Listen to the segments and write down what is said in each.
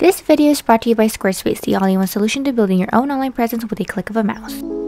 This video is brought to you by Squarespace, the all-in-one solution to building your own online presence with a click of a mouse.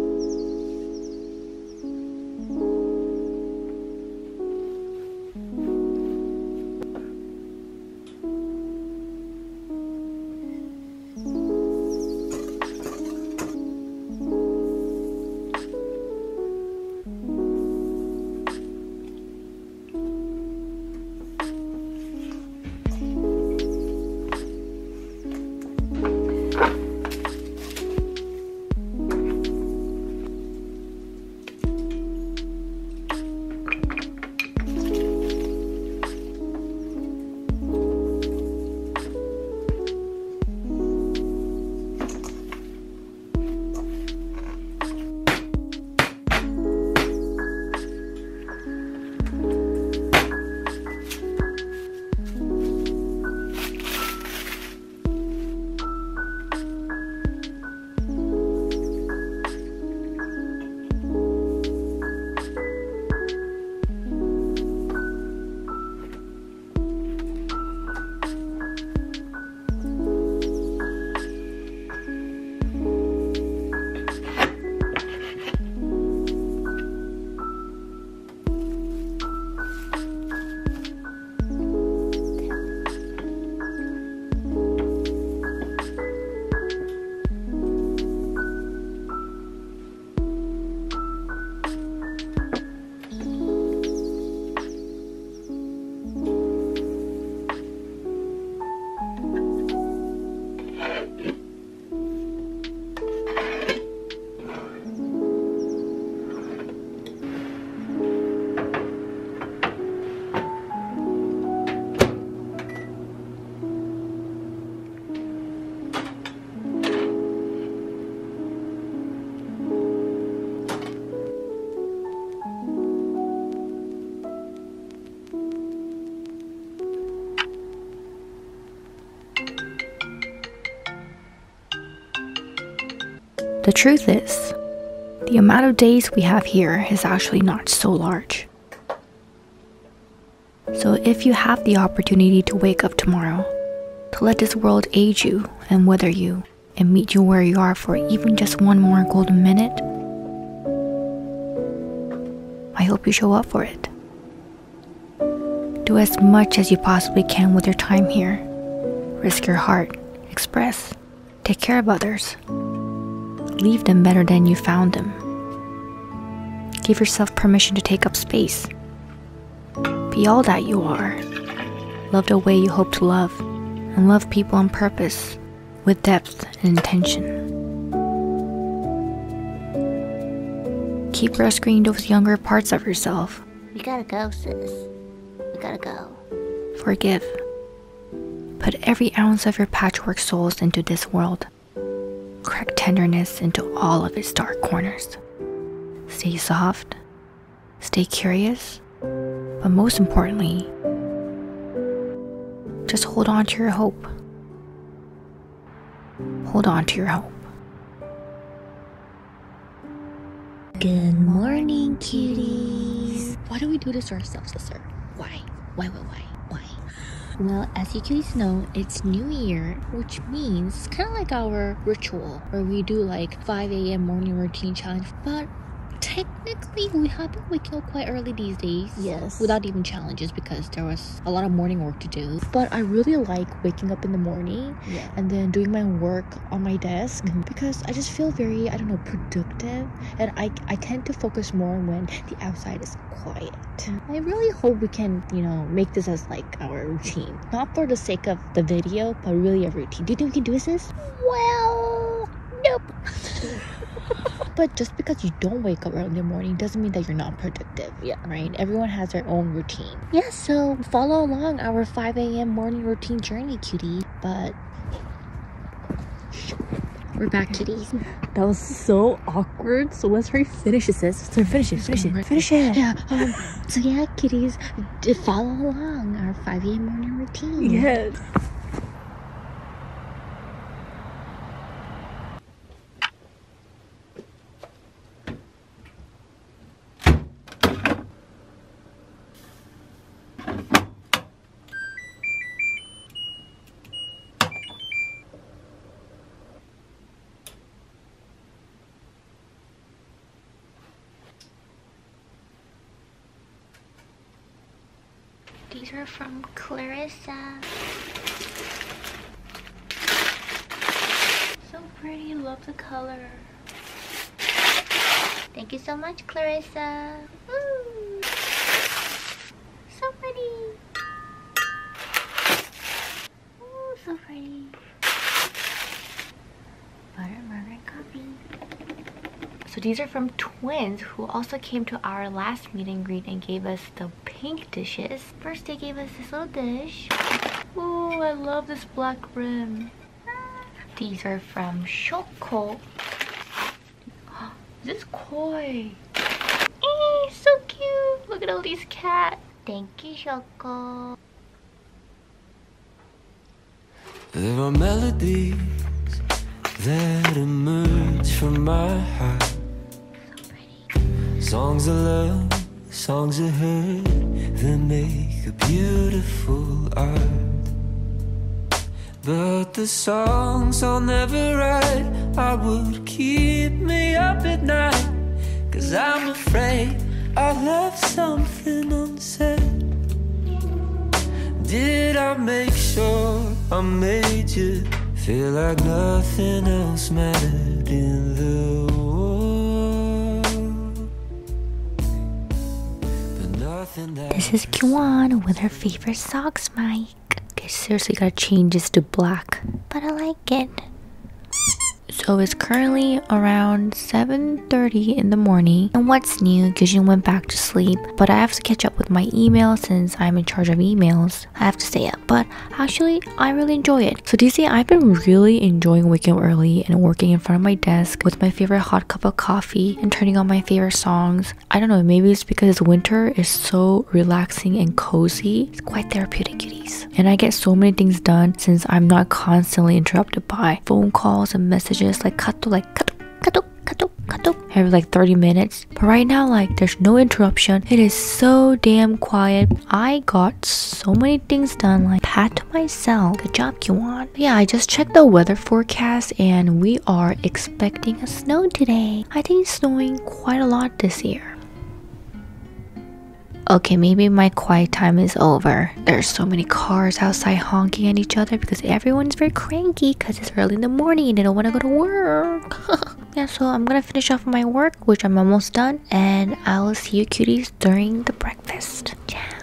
The truth is, the amount of days we have here is actually not so large. So if you have the opportunity to wake up tomorrow, to let this world aid you and wither you, and meet you where you are for even just one more golden minute, I hope you show up for it. Do as much as you possibly can with your time here. Risk your heart, express, take care of others. Leave them better than you found them. Give yourself permission to take up space. Be all that you are. Love the way you hope to love, and love people on purpose, with depth and intention. Keep rescuing those younger parts of yourself. We gotta go, sis. We gotta go. Forgive. Put every ounce of your patchwork souls into this world. Crack tenderness into all of its dark corners. Stay soft, stay curious, but most importantly, just hold on to your hope. Hold on to your hope. Good morning, cuties. Why do we do this to ourselves, sister? Why? Why, why, why, why? Well, as you guys know, it's New Year, which means kind of like our ritual where we do like 5 a.m. morning routine challenge, but technically we have been waking up quite early these days. Yes. Without even challenges because there was a lot of morning work to do. But I really like waking up in the morning yeah. and then doing my work on my desk Mhm. because I just feel very, I don't know, productive. And I, I tend to focus more when the outside is quiet. I really hope we can, you know, make this as like our routine. Not for the sake of the video, but really a routine. Do you think we can do this? Well, nope. But just because you don't wake up early in the morning doesn't mean that you're not productive. Yeah. Right? Everyone has their own routine. Yeah, so Follow along our 5 a.m. morning routine journey, cutie. But we're back, kitties. That was so awkward. So let's hurry finish this. Let's hurry finish it. Finish it. Finish it. Yeah. Um, so yeah, kitties, follow along our 5 a.m. morning routine. Yes. From Clarissa. So pretty, love the color. Thank you so much, Clarissa. Woo. So pretty. Ooh, so pretty. Butter, coffee. So these are from twins who also came to our last meet and greet and gave us the pink dishes. First they gave us this little dish. Oh, I love this black rim. These are from Shoko. This is koi. Eh, so cute. Look at all these cats. Thank you, Shoko. There are melodies that emerge from my heart. So pretty. Songs of love, songs of hurt that make a beautiful art. But the songs I'll never write, I would keep me up at night. Cause I'm afraid I left something unsaid. Did I make sure I made you feel like nothing else mattered in the world? This is Qwon with her favorite socks Mike. Okay, seriously gotta change this to black. But I like it. So it's currently around 7.30 in the morning. And what's new? Qjin went back to sleep. But I have to catch up with my email since I'm in charge of emails. I have to stay up. But actually, I really enjoy it. So days, I've been really enjoying waking up early and working in front of my desk with my favorite hot cup of coffee and turning on my favorite songs. I don't know, maybe it's because winter is so relaxing and cozy. It's quite therapeutic, cuties. And I get so many things done since I'm not constantly interrupted by phone calls and messages like kato, like kato, kato, kato, kato, every like 30 minutes. But right now, like, there's no interruption. It is so damn quiet. I got so many things done, like, pat to myself. Good job, Qwon. Yeah, I just checked the weather forecast and we are expecting a snow today. I think it's snowing quite a lot this year. Okay, maybe my quiet time is over. There's so many cars outside honking at each other because everyone's very cranky because it's early in the morning and they don't want to go to work. yeah, so I'm gonna finish off my work, which I'm almost done, and I will see you cuties during the breakfast. Ciao.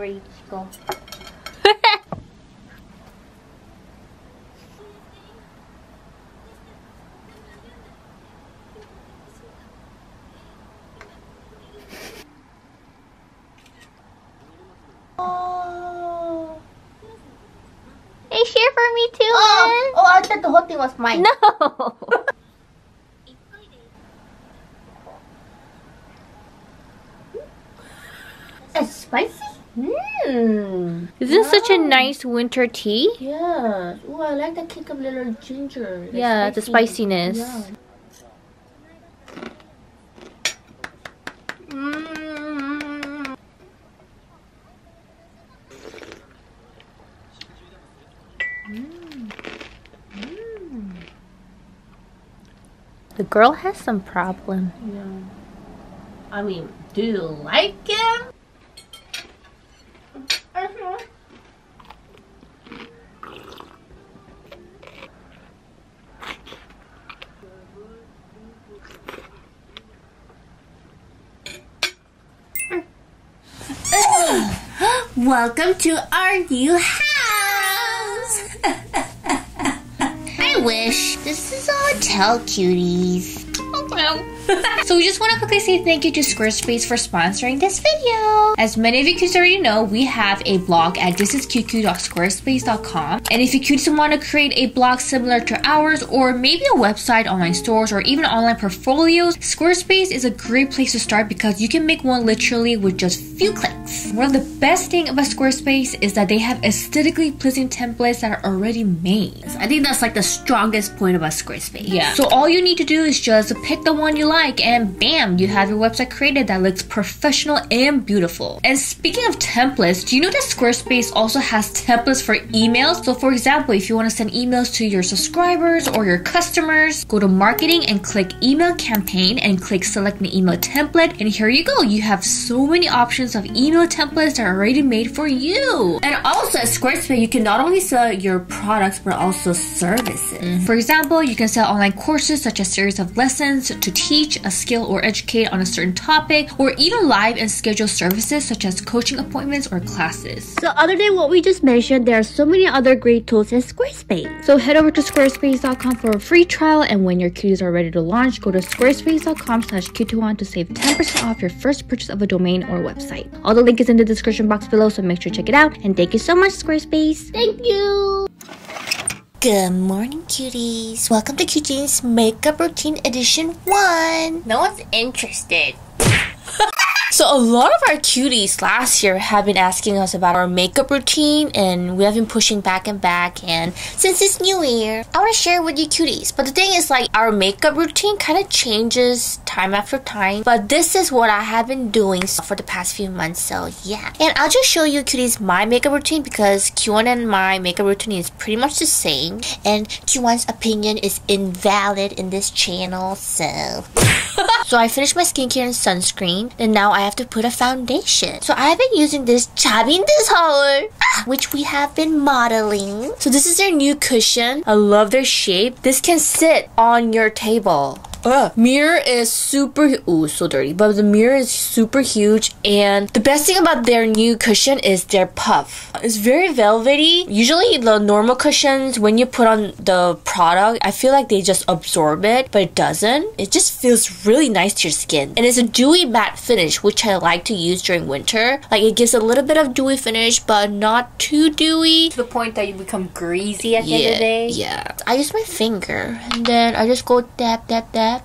Spill where go. Hey, share for me too, Oh, oh, I thought the whole thing was mine. No. It's spicy? Mmm. Isn't such a nice winter tea? Yeah. Oh, I like the kick of little ginger. The Yeah, the spiciness. Yeah. Mm. The girl has some problem. Yeah. I mean, do you like him? Welcome to our new house. I wish this is a hotel, cuties. Oh, so we just want to quickly say thank you to Squarespace for sponsoring this video. As many of you cuties already know, we have a blog at thisisqq.squarespace.com. And if you cuties want to create a blog similar to ours, or maybe a website, online stores, or even online portfolios, Squarespace is a great place to start because you can make one literally with just few clicks. One of the best thing about Squarespace is that they have aesthetically pleasing templates that are already made. I think that's like the strongest point about Squarespace. Yeah. So all you need to do is just pick the one you like and bam, you have your website created that looks professional and beautiful. And speaking of templates, do you know that Squarespace also has templates for emails? So for example, if you want to send emails to your subscribers or your customers, go to marketing and click email campaign and click select an email template and here you go. You have so many options of email templates that are already made for you. And also at Squarespace, you can not only sell your products but also services. Mm-hmm. For example, you can sell online courses such as series of lessons to teach a skill or educate on a certain topic, or even live and scheduled services such as coaching appointments or classes. So other than what we just mentioned, there are so many other great tools in Squarespace. So head over to squarespace.com for a free trial and when your cuties are ready to launch, go to squarespace.com slash q2han to save 10% off your first purchase of a domain or website. All the link is in the description box below, so make sure to check it out. And thank you so much, Squarespace. Thank you. Good morning, cuties. Welcome to Cuties Makeup Routine Edition 1. No one's interested. So a lot of our cuties last year have been asking us about our makeup routine and we have been pushing back and back and since it's new year, I want to share with you cuties. But the thing is like our makeup routine kind of changes time after time. But this is what I have been doing for the past few months. So yeah. And I'll just show you cuties my makeup routine because Qwon and my makeup routine is pretty much the same. And Qwon's opinion is invalid in this channel. So so I finished my skincare and sunscreen, and now I have to put a foundation. So I've been using this Chabin Dishol, which we have been modeling. So this is their new cushion. I love their shape. This can sit on your table. Ugh. Mirror is super ooh so dirty, but the mirror is super huge. And the best thing about their new cushion is their puff. It's very velvety. Usually the normal cushions, when you put on the product, I feel like they just absorb it, but it doesn't. It just feels really nice to your skin. And it's a dewy matte finish, which I like to use during winter. Like it gives a little bit of dewy finish, but not too dewy. To the point that you become greasy at the end of the day. Yeah. I use my finger and then I just go dab, dab, dab.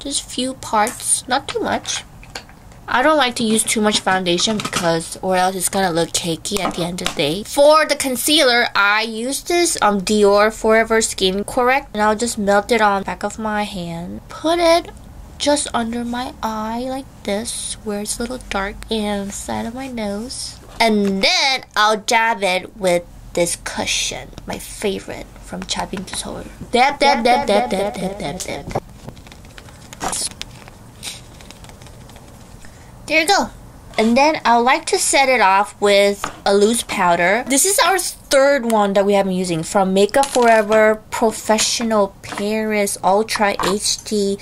Just few parts, not too much. I don't like to use too much foundation because or else it's gonna look cakey at the end of the day. For the concealer, I use this um Dior Forever Skin Correct and I'll just melt it on back of my hand. Put it just under my eye like this where it's a little dark and side of my nose. And then I'll dab it with this cushion, my favorite from Chabin Tesoro. Dab, dab, dab, dab, dab, dab, dab, dab. There you go. And then I like to set it off with a loose powder. This is our third one that we have been using from Makeup Forever Professional Paris Ultra HD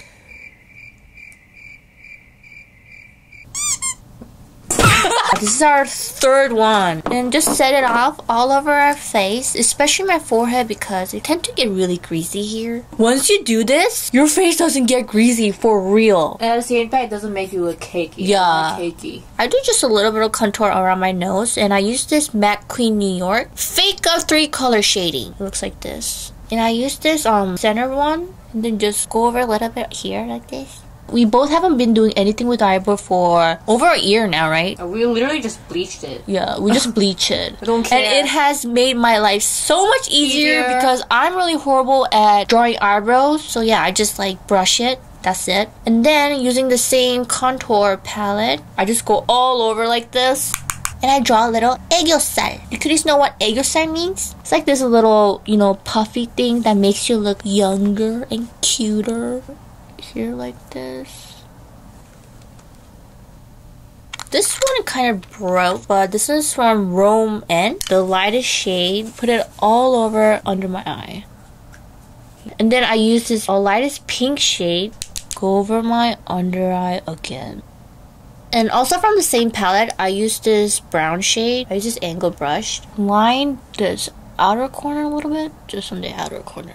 This is our third one. And just set it off all over our face, especially my forehead because it tend to get really greasy here. Once you do this, your face doesn't get greasy for real. And at the same time, it doesn't make you look cakey. Yeah. Cakey. I do just a little bit of contour around my nose and I use this MAC Queen New York Fake of 3 color shading. It looks like this. And I use this um center one and then just go over a little bit here like this. We both haven't been doing anything with eyebrow for over a year now, right? We literally just bleached it. Yeah, we just bleach it. I don't care. And it has made my life so much easier, Easier. because I'm really horrible at drawing eyebrows. So yeah, I just like brush it. That's it. And then using the same contour palette, I just go all over like this. And I draw a little aegyosal. You guys know what aegyosal means? It's like this little, you know, puffy thing that makes you look younger and cuter. Here like this. This one kind of broke, but this is from rom&nd. The lightest shade. Put it all over under my eye. And then I use this uh, lightest pink shade. Go over my under eye again. And also from the same palette, I use this brown shade. I use this angle brush. Line this outer corner a little bit, just on the outer corner.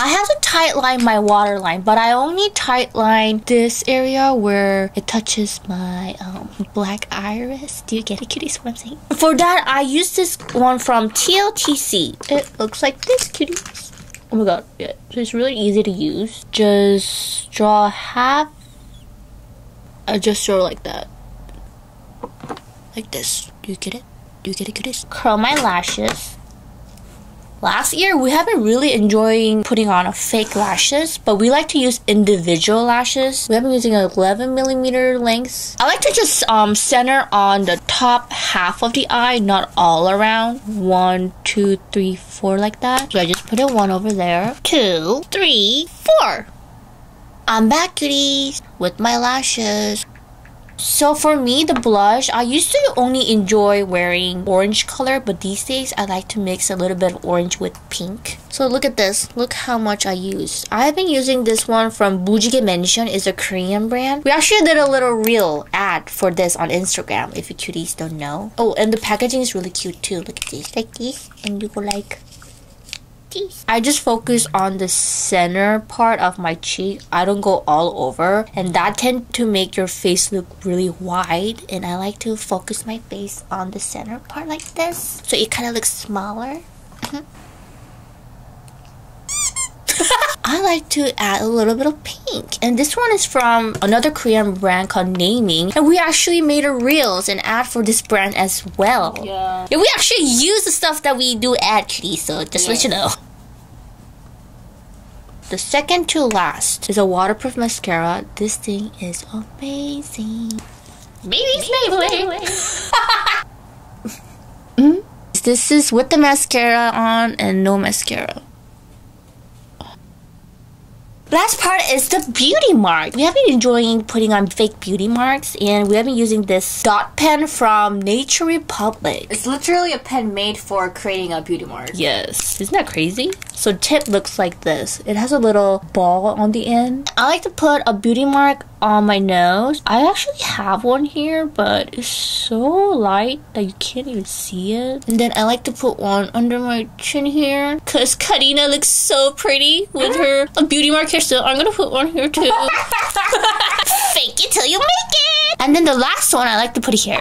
I have to tight line my waterline, but I only tight line this area where it touches my um, black iris. Do you get it, cuties? What I'm saying? For that, I use this one from TLTC. It looks like this, cuties. Oh my god, yeah. So it's really easy to use. Just draw half. I just draw like that. Like this. Do you get it? Do you get it, cuties? Curl my lashes. Last year, we have been really enjoying putting on fake lashes, but we like to use individual lashes. We have been using 11 millimeter lengths. I like to just um, center on the top half of the eye, not all around. One, two, three, four, like that. So I just put it one over there. Two, three, four. I'm back, cuties, with my lashes. So for me, the blush, I used to only enjoy wearing orange color, but these days I like to mix a little bit of orange with pink. So look at this. Look how much I use. I've been using this one from Bujige Mention. It's a Korean brand. We actually did a little reel ad for this on Instagram, if you cuties don't know. Oh, and the packaging is really cute too. Look at this. Like this. And you go like this. I just focus on the center part of my cheek. I don't go all over, and that tend to make your face look really wide. And I like to focus my face on the center part like this, so it kind of looks smaller. Mm-hmm. I like to add a little bit of pink. And this one is from another Korean brand called Naming. And we actually made a reels and ad for this brand as well. Yeah. Yeah, we actually use the stuff that we do Kitty, so just let you know. The second to last is a waterproof mascara. This thing is amazing. Baby's Maybelline. Mhm. This is with the mascara on and no mascara. Last part is the beauty mark. We have been enjoying putting on fake beauty marks and we have been using this dot pen from Nature Republic. It's literally a pen made for creating a beauty mark. Yes. Isn't that crazy? So tip looks like this. It has a little ball on the end. I like to put a beauty mark on my nose. I actually have one here, but it's so light that you can't even see it. And then I like to put one under my chin here because Karina looks so pretty with her a beauty mark here. So I'm gonna put one here too. Fake it till you make it. And then the last one I like to put here.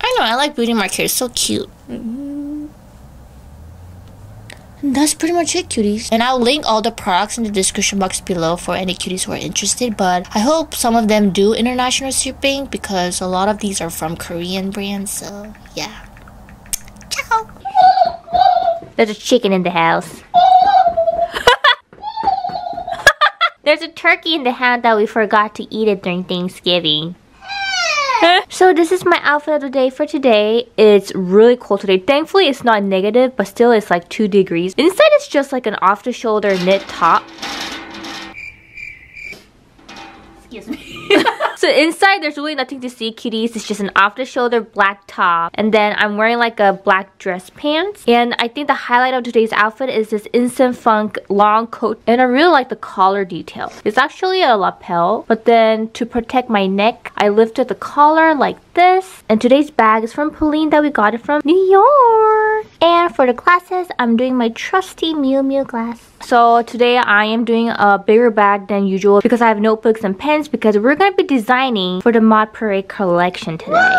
I know I like beauty mark here. It's so cute. Mm-hmm. And that's pretty much it, cuties. And I'll link all the products in the description box below for any cuties who are interested. But I hope some of them do international shipping because a lot of these are from Korean brands. So yeah. Ciao. There's a chicken in the house. There's a turkey in the house that we forgot to eat it during Thanksgiving. so this is my outfit of the day for today. It's really cold today. Thankfully it's not negative, but still it's like 2 degrees. Inside it's just like an off-the-shoulder knit top. So inside there's really nothing to see cuties. It's just an off-the-shoulder black top. And then I'm wearing like a black dress pants. And I think the highlight of today's outfit is this Instant Funk long coat. And I really like the collar detail. It's actually a lapel. But then to protect my neck, I lifted the collar like this. And today's bag is from Polène that we got it from New York. And for the glasses, I'm doing my trusty Miu Miu glass. So today I am doing a bigger bag than usual because I have notebooks and pens because we're going to be designing for the Mod Parade collection today.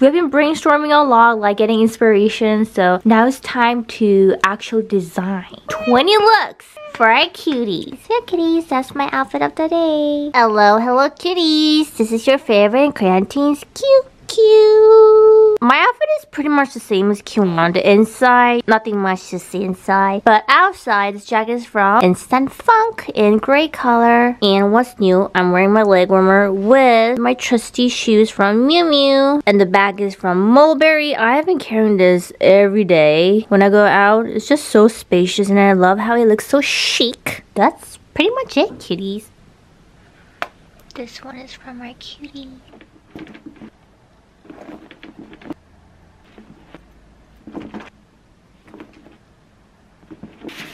We've been brainstorming a lot, like getting inspiration, so now it's time to actually design 20 looks for our cuties. Yeah, cuties, that's my outfit of the day. Hello, hello, cuties. This is your favorite Crayon Teens cute cute. My outfit is pretty much the same as cute on the inside. Nothing much to see inside. But outside, this jacket is from Instant Funk in gray color. And what's new, I'm wearing my leg warmer with my trusty shoes from Miu Miu. And the bag is from Mulberry. I have been carrying this every day when I go out. It's just so spacious and I love how it looks so chic. That's pretty much it, cuties. This one is from our cutie. So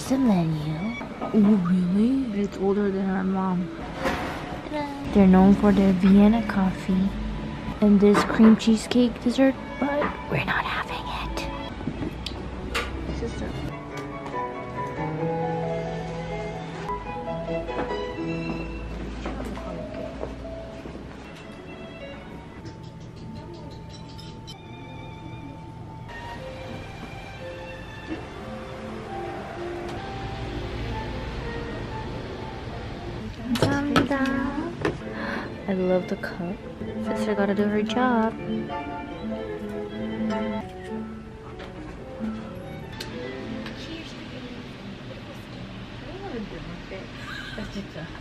here's the menu. Oh, really? It's older than our mom. They're known for their Vienna coffee and this cream cheesecake dessert, I love the cup. Sister gotta do her job.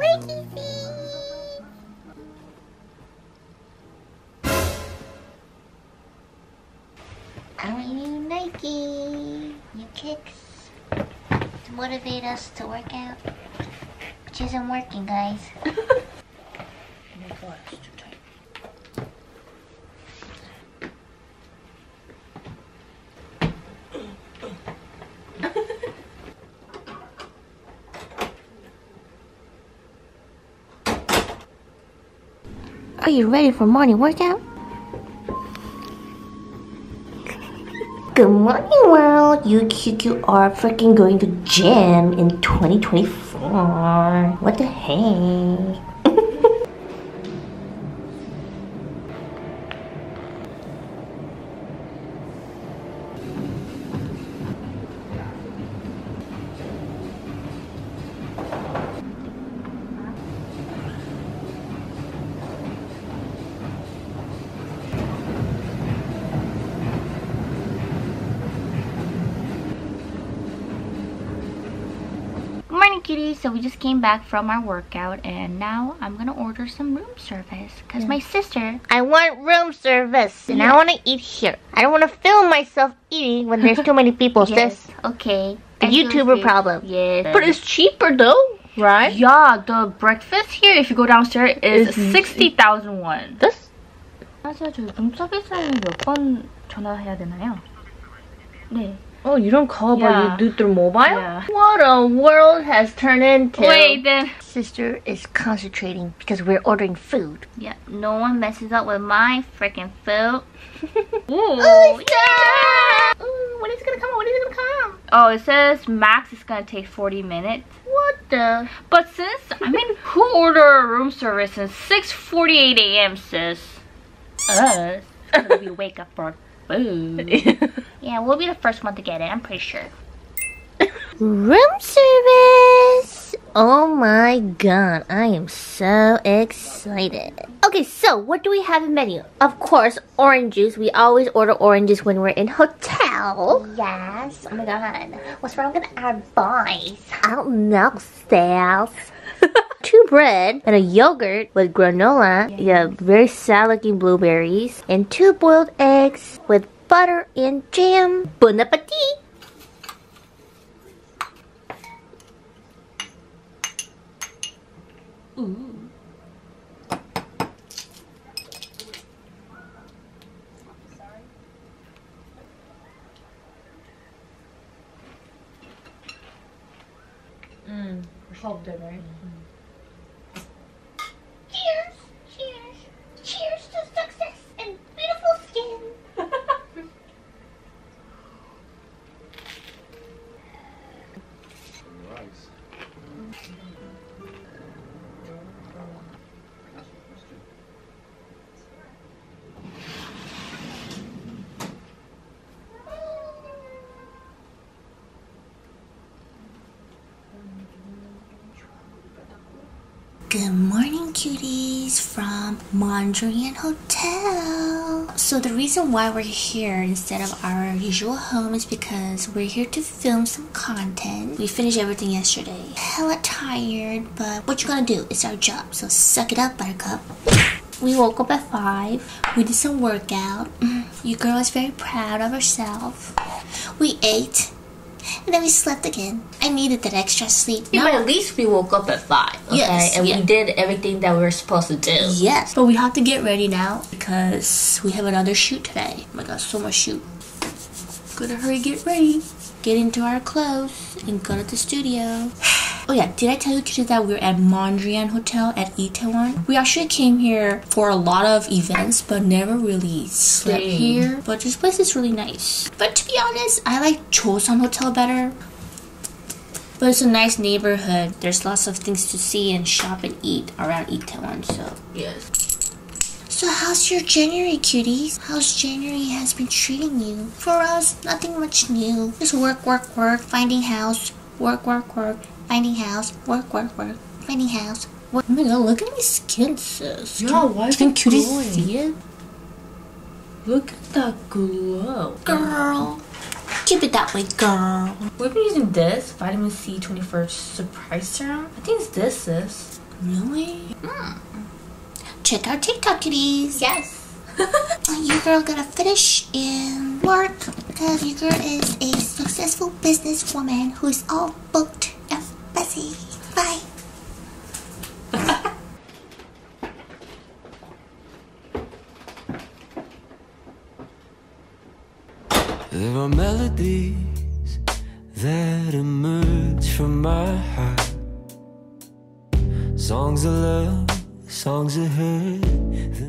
Wakey, no Our new Nike, new kicks? To motivate us to work out, which isn't working, guys. Are you ready for morning workout? Good morning, world. You, you are freaking going to gym in 2024. What the heck? Good morning, cuties. So we just came back from our workout, and now I'm gonna order some room service because my sister. I want room service, and I want to eat here. I don't want to film myself eating when there's too many people. Yes, Sis, okay. a I feel YouTuber safe. problem. Yes. But it's cheaper though, right? Yeah, the breakfast here, if you go downstairs, is 60,000 won. This? 사실 저 룸서비스는 몇 번 전화해야 되나요? 네. Oh, you don't call, Yeah. but you do through mobile? Yeah. What a world has turned into. Wait, then. Sister is concentrating because we're ordering food. Yeah, no one messes up with my freaking food. Ooh. Oh, yeah! Ooh, when is it gonna come? When is it gonna come? Oh, it says max is gonna take 40 minutes. What the? But since, I mean, who order room service at 6.48 a.m., sis? Us. We wake up for food. yeah, we'll be the first one to get it, I'm pretty sure. Room service! Oh my god, I am so excited. Okay, so what do we have in menu? Of course, orange juice. We always order oranges when we're in hotel. Yes. Oh my god. What's wrong with our boys? I don't know, sis. Two bread and a yogurt with granola. Yeah, very sad looking blueberries. And two boiled eggs with butter and jam. Bon appetit! Cheers! Good morning, cuties, from Mondrian Hotel. So, the reason why we're here instead of our usual home is because we're here to film some content. We finished everything yesterday. Hella tired, but what you gonna do? It's our job, so suck it up, Buttercup. We woke up at 5. We did some workout. Mm, Your girl is very proud of herself. We ate. And then we slept again. I needed that extra sleep. Yeah, but at least we woke up at five. Okay, Yes, and yeah. we did everything that we were supposed to do. Yes, but we have to get ready now because we have another shoot today. Oh my god, so much shoot. Gotta hurry, get ready, get into our clothes, and go to the studio. Oh yeah, did I tell you kids that we're at Mondrian Hotel at Itaewon? We actually came here for a lot of events, but never really slept Dang. here. But this place is really nice. But to be honest, I like Chosun Hotel better. But it's a nice neighborhood. There's lots of things to see and shop and eat around Itaewon, so Yes. so how's your January, cuties? How's January has been treating you? For us, nothing much new. Just work, work, work, finding house, work, work, work, finding house, work, work, work, finding house. Work. Oh my god, look at my skin, sis. Yeah, why is Can it cuties glowing? see it? Look at that glow. Girl. Keep it that way, girl. We've been using this vitamin C 21st surprise serum. I think it's this, sis. Really? Hmm. Check out TikTok, cuties. Yes. Your girl gonna finish in work because your girl is a successful businesswoman who's all booked and. Bye. There are melodies that emerge from my heart. Songs of love songs of heard.